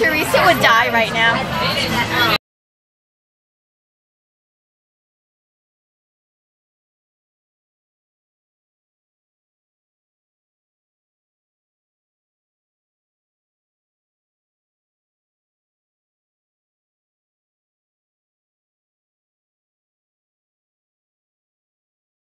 Teresa would die right now.